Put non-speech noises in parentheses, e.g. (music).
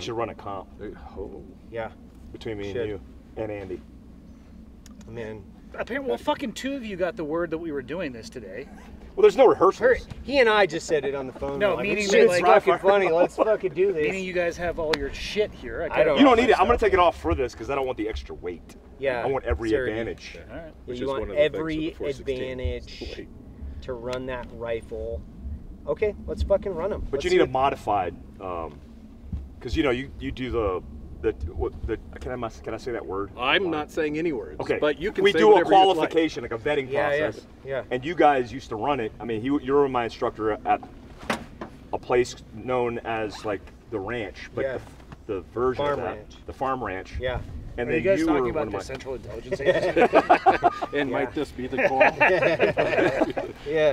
We should run a comp Oh. Yeah, between me Should. and you and Andy. man. Apparently, well, fucking two of you got the word that we were doing this today. Well, there's no rehearsals. Her, he and I just said it on the phone. No, We're like, meaning this that, like- fucking funny. Let's fucking do this. Meaning you guys have all your shit here. I don't- You don't need it. my I'm gonna stuff. take it off for this because I don't want the extra weight. yeah, I want every Sarah, advantage. All right. Which you is want one of the every advantage to run that rifle. Okay, let's fucking run them. But you need a modified, um, because you know you you do the the what the can I must- can I say that word? I'm not saying any words. Okay, But you can we say do a whatever you'd like. qualification, like. a vetting Yeah, yeah, process. yeah. And you guys used to run it. I mean, you you were my instructor at a place known as like the ranch, but Yeah. the, the version Farm of that, ranch. the farm ranch. Yeah. And Are then you guys you talking were about one of the my, Central (laughs) Intelligence Agency? (laughs) And Yeah. might this be the call? (laughs) Yeah.